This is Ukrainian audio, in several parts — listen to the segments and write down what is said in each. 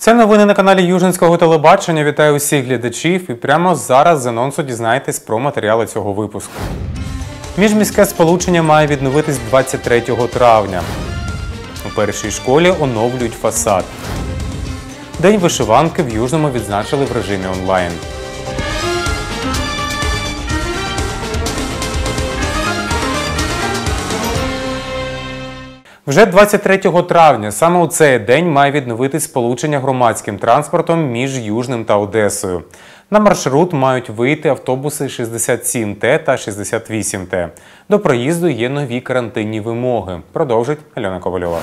Це новини на каналі Южинського телебачення. Вітаю усіх глядачів і прямо зараз з анонсу дізнаєтесь про матеріали цього випуску. Міжміське сполучення має відновитись 23 травня. У першій школі оновлюють фасад. День вишиванки в Южному відзначили в режимі онлайн. Вже 23 травня саме у цей день має відновити сполучення громадським транспортом між Южним та Одесою. На маршрут мають вийти автобуси 67Т та 68Т. До проїзду є нові карантинні вимоги. Продовжить Альона Ковальова.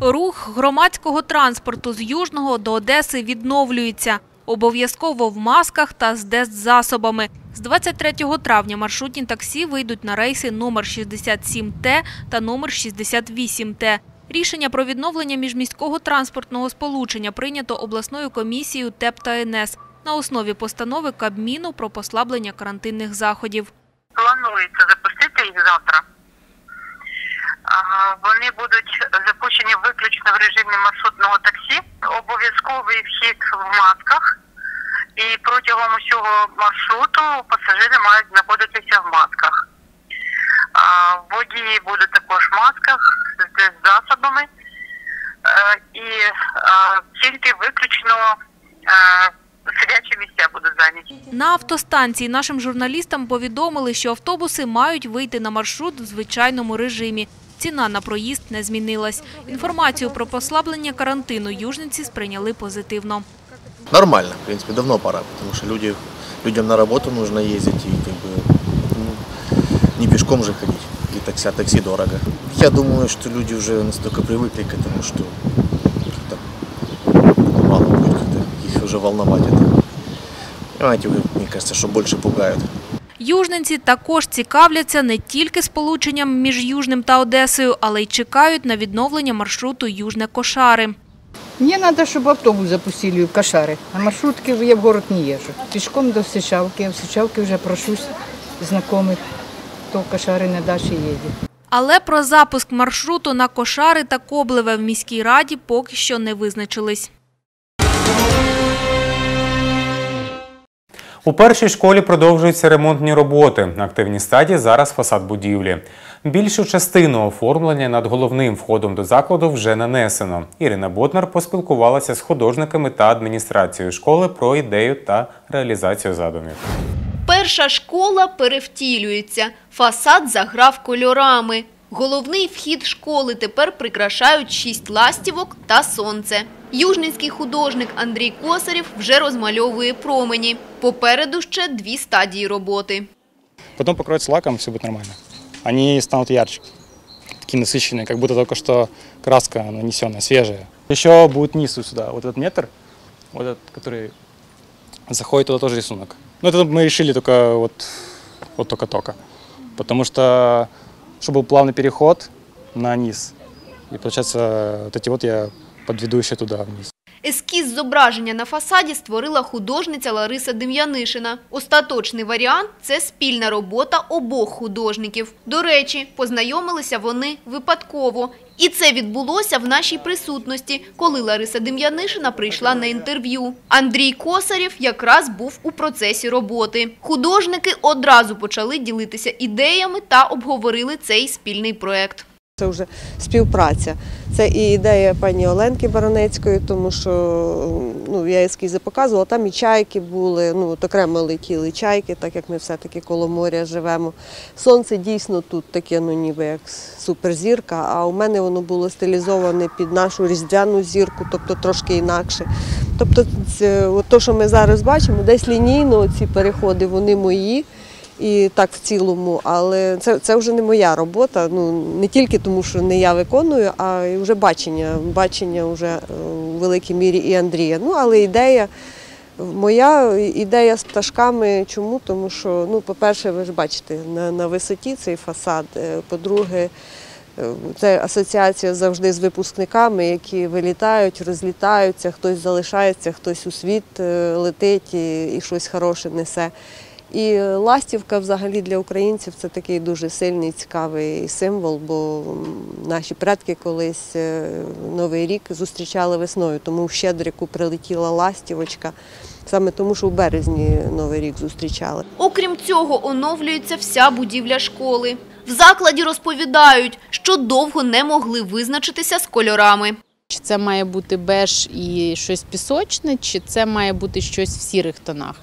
Рух громадського транспорту з Южного до Одеси відновлюється. Обов'язково в масках та з деззасобами. З 23 травня маршрутні таксі вийдуть на рейси номер 67Т та номер 68Т. Рішення про відновлення міжміського транспортного сполучення прийнято обласною комісією ТЕП та НС на основі постанови Кабміну про послаблення карантинних заходів. планується запустити їх завтра. Вони будуть запущені виключно в режимі маршрутного таксі. Обов'язковий вхід в масках. І протягом усього маршруту пасажири мають знаходитися в масках. Водії будуть також в масках з засобами. І тільки виключно сидячі місця будуть зайняті. На автостанції нашим журналістам повідомили, що автобуси мають вийти на маршрут в звичайному режимі. Ціна на проїзд не змінилась. Інформацію про послаблення карантину южниці сприйняли позитивно. Нормально, в принципе, давно пора, потому что люди, людям на работу нужно ездить и как бы ну, не пешком же ходить. И такси, а такси дорого. Я думаю, что люди уже настолько привыкли к этому, что как-то мало будет как-то их уже волновать это. Понимаете, вы, мне кажется, что больше пугают. Южненці також цікавляться не тільки сполученням між Южним та Одесою, але й чекають на відновлення маршруту Южне-Кошари. Мне надо, чтобы автобус запустили в Кашары. На маршрутке я в город не езжу. Пешком до Сычавки. Я в Сычавке уже прошусь знакомых, кто в Кашары на даче едет. Але про запуск маршруту на Кошари та Коблеве в міській раді поки що не визначились. У першій школі продовжуються ремонтні роботи. На активній стадії зараз фасад будівлі. Більшу частину оформлення над головним входом до закладу вже нанесено. Ірина Ботнар поспілкувалася з художниками та адміністрацією школи про ідею та реалізацію задумів. Перша школа перевтілюється. Фасад заграв кольорами. Головний вхід школи тепер прикрашають шість ластівок та сонце. Южницький художник Андрій Косарєв вже розмальовує промені. Попереду ще дві стадії роботи. Потом покроется лаком, все будет нормально. Они станут ярче, такие насыщенные, как будто только что краска нанесенная, свежая. Еще будет низ вот сюда, вот этот метр, вот этот, который заходит туда тоже рисунок. Ну, это мы решили только вот, вот только-только. Потому что, чтобы был плавный переход на низ. И получается, вот эти вот я подведу еще туда вниз. Ескіз зображення на фасаді створила художниця Лариса Дем'янишина. Остаточний варіант – це спільна робота обох художників. До речі, познайомилися вони випадково. І це відбулося в нашій присутності, коли Лариса Дем'янишина прийшла на інтерв'ю. Андрій Косарєв якраз був у процесі роботи. Художники одразу почали ділитися ідеями та обговорили цей спільний проект. Це вже співпраця. Це і ідея пані Оленки Баранецької, тому що ну, я ескізи показувала, там і чайки були, ну, от окремо летіли чайки, так як ми все-таки коло моря живемо. Сонце дійсно тут таке, ну ніби як суперзірка, а у мене воно було стилізоване під нашу різдвяну зірку, тобто трошки інакше. Тобто, то, що ми зараз бачимо, десь лінійно ці переходи, вони мої і так в цілому, але це це вже не моя робота. Ну не тільки тому, що не я виконую, а й вже бачення. Бачення вже е, в великій мірі і Андрія. Ну, але ідея. Моя ідея з пташками. Чому? Тому що, ну, по-перше, ви ж бачите, на на висоті цей фасад. Е, По-друге, е, це асоціація завжди з випускниками, які вилітають, розлітаються, хтось залишається, хтось у світ летить і, і щось хороше несе. І ластівка взагалі для українців це такий дуже сильний, цікавий символ, бо наші предки колись е, Новий рік зустрічали весною, тому в Щедрику прилетіла ластівочка, саме тому, що в березні Новий рік зустрічали. Окрім цього, оновлюється вся будівля школи. В закладі розповідають, що довго не могли визначитися з кольорами. Чи це має бути беж і щось пісочне, чи це має бути щось в сірих тонах.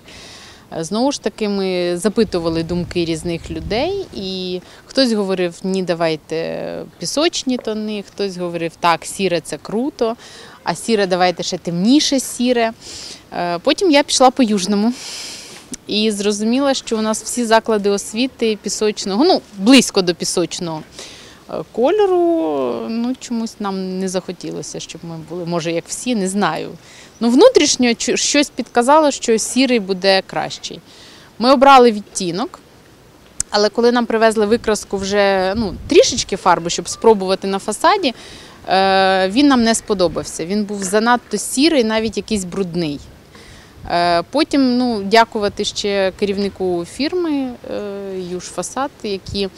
Е, Знову ж таки, ми запитували думки різних людей, і хтось говорив, ні, давайте пісочні тони, хтось говорив, так, сіре це круто, а сіре давайте ще темніше сіре. Е, Потім я пішла по южному. І зрозуміла, що у нас всі заклади освіти пісочного, ну близько до пісочного е, кольору. Ну чомусь нам не захотілося, щоб ми були. Може, як всі, не знаю. Ну, внутрішньо щось підказало, що сірий буде кращий. Ми обрали відтінок, але коли нам привезли викраску вже ну, трішечки фарби, щоб спробувати на фасаді, е, він нам не сподобався. Він був занадто сірий, навіть якийсь брудний. Е, Потім ну, дякувати ще керівнику фірми е, Южфасад, які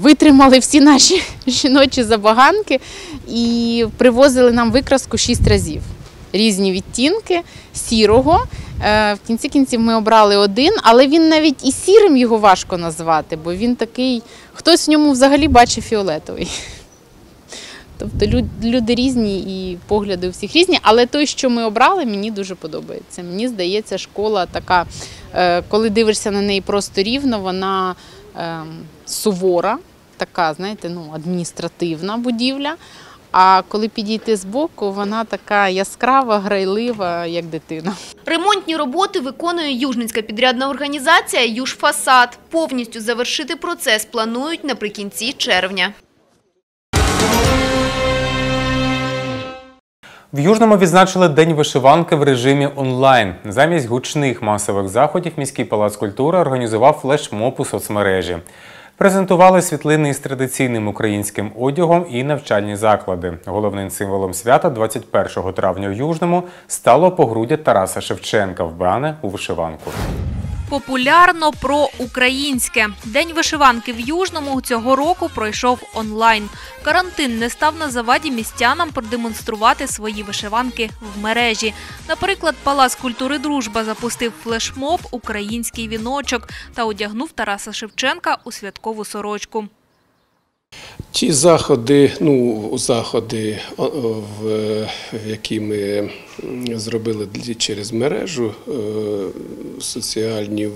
витримали всі наші жіночі забаганки і привозили нам викраску шість разів. Різні відтінки сірого. Е, В кінці кінців ми обрали один, але він навіть і сірим його важко назвати, бо він такий, хтось в ньому взагалі бачить фіолетовий. Тобто люди різні і погляди у всіх різні, але той, що ми обрали, мені дуже подобається. Мені здається, школа така, е, коли дивишся на неї просто рівно, вона ем, сувора, така, знаєте, ну, адміністративна будівля. А коли підійти збоку, вона така яскрава, грайлива, як дитина. Ремонтні роботи виконує Южницька підрядна організація «Южфасад». Повністю завершити процес планують наприкінці червня. В Южному відзначили День вишиванки в режимі онлайн. Замість гучних масових заходів міський палац культури організував флешмоб у соцмережі. Презентували світлини із традиційним українським одягом і навчальні заклади. Головним символом свята 21 травня в Южному стало погруддя Тараса Шевченка, вбране у вишиванку. Популярно про українське. День вишиванки в Южному цього року пройшов онлайн. Карантин не став на заваді містянам продемонструвати свої вишиванки в мережі. Наприклад, Палац культури Дружба запустив флешмоб Український віночок та одягнув Тараса Шевченка у святкову сорочку. Ті заходи, ну, заходи, які ми зробили через мережу е, соціальні,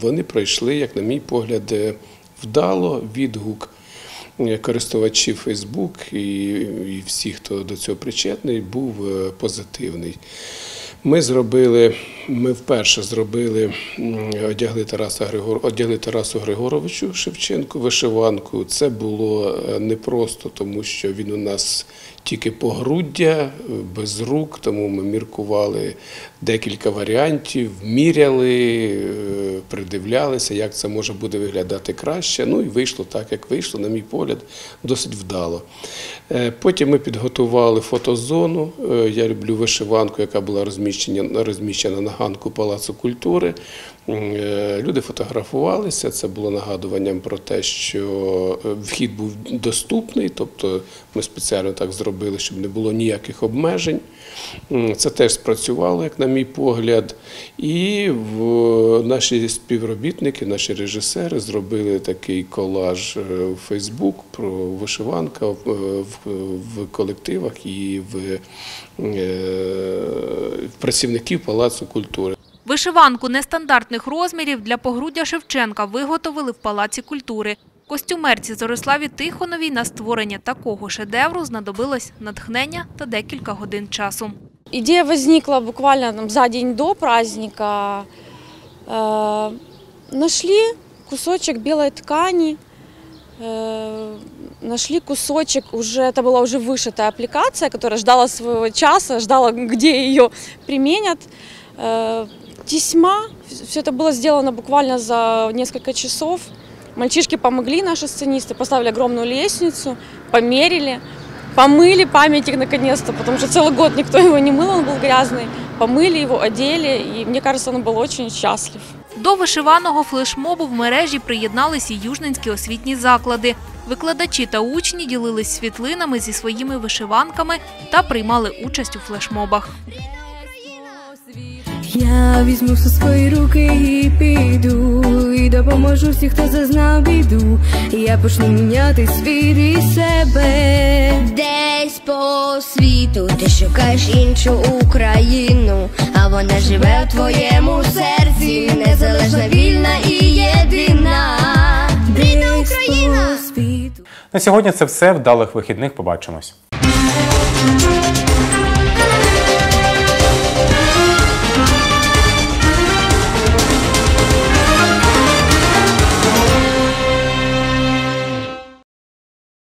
вони пройшли, як на мій погляд, е, вдало відгук е, користувачів Facebook і, і всіх, хто до цього причетний, був позитивний. Ми зробили, ми вперше зробили, одягли Тараса Григор, одягли Тарасу Григоровичу Шевченку вишиванку. Це було е, непросто, тому що він у нас тільки погруддя, е, без рук, тому ми міркували декілька варіантів, міряли, е, придивлялися, як це може буде виглядати краще. Ну і вийшло так, як вийшло, на мій погляд, досить вдало. Потім ми підготували фотозону. Я люблю вишиванку, яка була розміщена, розміщена ганку Палацу культури. Е, Люди фотографувалися. Це було нагадуванням про те, що е, вхід був доступний, тобто ми спеціально так зробили, щоб не було ніяких обмежень. Це теж спрацювало, як на мій погляд. І наші співробітники, наші режисери зробили такий колаж е, у Фейсбук про вишиванка в, колективах і е, в працівників Палацу культури. Вишиванку нестандартних розмірів для погруддя Шевченка виготовили в Палаці культури. Костюмерці Зориславі Тихоновій на створення такого шедевру знадобилось натхнення та декілька годин часу. Идея возникла буквально там, за день до праздника. Э, нашли кусочек белой ткани, э, нашли кусочек, уже это была уже вышитая аппликация, которая ждала своего часа, ждала, где ее применят. Э, тесьма, все это было сделано буквально за несколько часов. Мальчишки помогли, наши сценисты, поставили огромную лестницу, померили, помыли памятник наконец-то, потому что целый год никто его не мыл, он был грязный. Помыли его, одели, и мне кажется, он был очень счастлив. До вишиваного флешмобу в мережі приєдналися южненські освітні заклади. Викладачі та учні ділились світлинами зі своїми вишиванками та приймали участь у флешмобах. Я візьму все свої руки і піду, і допоможу всім, хто зазнав біду. Я почну міняти світ і себе. Десь по світу ти шукаєш іншу Україну, а вона живе у твоєму серці, незалежна, вільна і єдина. Рідна Україна! На сьогодні це все. Вдалих вихідних. Побачимось.